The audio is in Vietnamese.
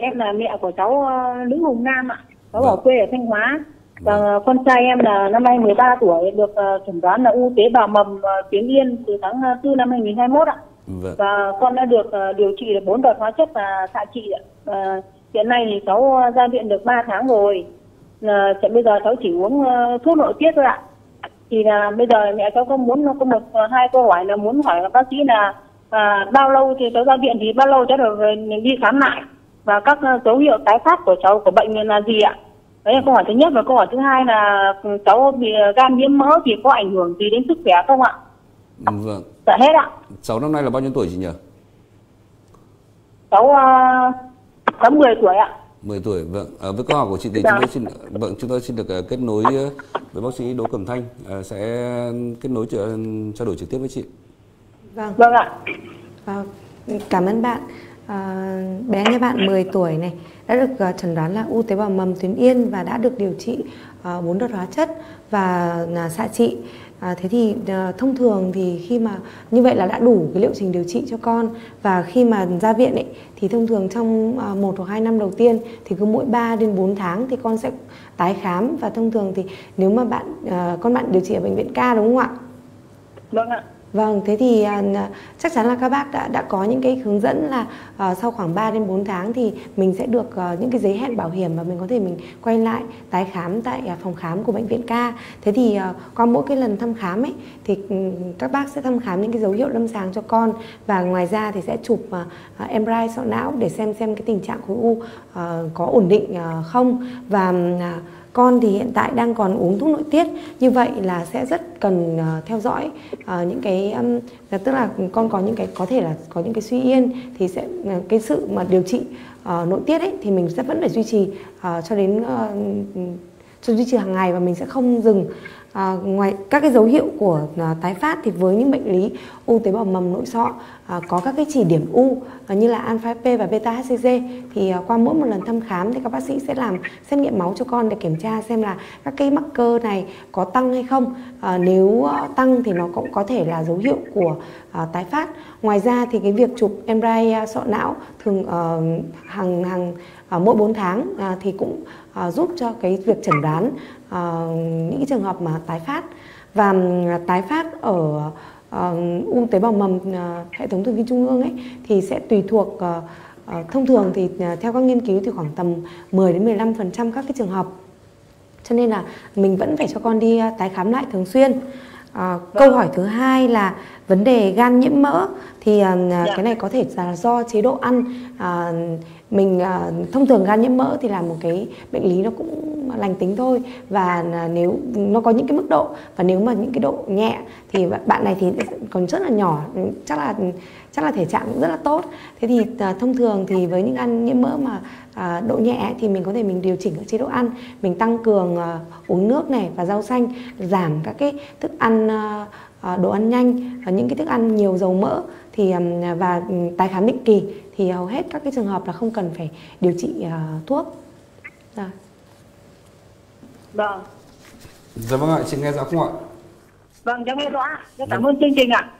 Em là mẹ của cháu ờ, Lữ Hùng Nam ạ. Cháu ở quê ở Thanh Hóa. Và con trai em là năm nay 13 tuổi được ờ, chẩn đoán là u tế bào mầm ờ, tuyến yên từ tháng 4 năm 2021 ạ. Vâng. Và con đã được điều trị được 4 đợt hóa chất và xạ trị ạ. Và hiện nay thì cháu ra viện được 3 tháng rồi. Là bây giờ cháu chỉ uống thuốc nội tiết thôi ạ. Thì là bây giờ mẹ cháu có muốn có một hai câu hỏi là muốn hỏi bác sĩ là à, bao lâu thì cháu ra viện thì bao lâu cháu được đi khám lại và các ờ, dấu hiệu tái phát của cháu của bệnh là gì ạ? Đấy là câu hỏi thứ nhất và câu hỏi thứ hai là ừ, cháu bị ờ, gan nhiễm mỡ thì có ảnh hưởng gì đến sức khỏe không ạ? Vâng. Dạ hết ạ. Cháu năm nay là bao nhiêu tuổi chị nhỉ? Cháu uh, cháu 10 tuổi ạ. 10 tuổi. Vâng. À, với câu hỏi của chị thì Dạ. chúng tôi xin vâng chúng tôi xin được kết nối với bác sĩ Đỗ Cẩm Thanh Ờ, sẽ kết nối trao đổi trực tiếp với chị. Vâng, Vâng ạ. à, cảm ơn bạn uh, bé nhà bạn 10 tuổi này đã được uh, chẩn đoán là u tế bào mầm tuyến yên và đã được điều trị à, bốn 4 đợt hóa chất và uh, xạ trị. À, thế thì à, thông thường thì khi mà như vậy là đã đủ cái liệu trình điều trị cho con và khi mà ra viện ấy thì thông thường trong à, một hoặc hai năm đầu tiên thì cứ mỗi 3 đến 4 tháng thì con sẽ tái khám và thông thường thì nếu mà bạn à, con bạn điều trị ở bệnh viện ca đúng không ạ? Vâng ạ. Vâng, thế thì à, chắc chắn là các bác đã đã có những cái hướng dẫn là à, sau khoảng 3 đến 4 tháng thì mình sẽ được à, những cái giấy hẹn bảo hiểm và mình có thể mình quay lại tái khám tại à, phòng khám của bệnh viện ca. Thế thì à, qua mỗi cái lần thăm khám ấy thì ừ, các bác sẽ thăm khám những cái dấu hiệu lâm sàng cho con và ngoài ra thì sẽ chụp à, à, MRI sọ não để xem xem cái tình trạng khối u à, có ổn định à, không và ừ, à, con thì hiện tại đang còn uống thuốc nội tiết. Như vậy là sẽ rất cần uh, theo dõi uh, những cái um, tức là con có những cái có thể là có những cái suy yên thì sẽ uh, cái sự mà điều trị uh, nội tiết ấy thì mình sẽ vẫn phải duy trì uh, cho đến uh, cho duy trì hàng ngày và mình sẽ không dừng. À, ngoài các cái dấu hiệu của à, tái phát thì với những bệnh lý u tế bào mầm nội sọ à, có các cái chỉ điểm u à, như là alpha P và beta HCG thì à, qua mỗi một lần thăm khám thì các bác sĩ sẽ làm xét nghiệm máu cho con để kiểm tra xem là các cái mắc cơ này có tăng hay không. À, nếu à, tăng thì nó cũng có thể là dấu hiệu của à, tái phát. Ngoài ra thì cái việc chụp MRI à, sọ não thường à, hàng hàng à, mỗi 4 tháng à, thì cũng à, giúp cho cái việc chẩn đoán à, những trường hợp mà tái phát. Và ừm, tái phát ở ờ, u tế bào mầm ờ, hệ thống thần kinh trung ương ấy thì sẽ tùy thuộc ờ, ờ, thông thường thì ờ, theo các nghiên cứu thì khoảng tầm 10 đến 15% các cái trường hợp. Cho nên là mình vẫn phải cho con đi ờ, tái khám lại thường xuyên. À, câu hỏi thứ hai là vấn đề gan nhiễm mỡ thì à, Dạ. cái này có thể là do chế độ ăn à, mình à, thông thường gan nhiễm mỡ thì là một cái bệnh lý nó cũng lành tính thôi. Và à, nếu nó có những cái mức độ và nếu mà những cái độ nhẹ thì bạn- này thì còn rất là nhỏ chắc là chắc là thể trạng cũng rất là tốt. Thế thì à, thông thường thì với những ăn nhiễm mỡ mà à, độ nhẹ thì mình có thể mình điều chỉnh các chế độ ăn. Mình tăng cường à, uống nước này và rau xanh giảm các cái thức ăn à, đồ ăn nhanh và những cái thức ăn nhiều dầu mỡ thì và tái khám định kỳ thì hầu hết các cái trường hợp là không cần phải điều trị à, thuốc Rồi. Vâng. Dạ vâng ạ, chị nghe rõ không ạ? Vâng, cháu nghe rõ. Cháu cảm ơn chương trình ạ.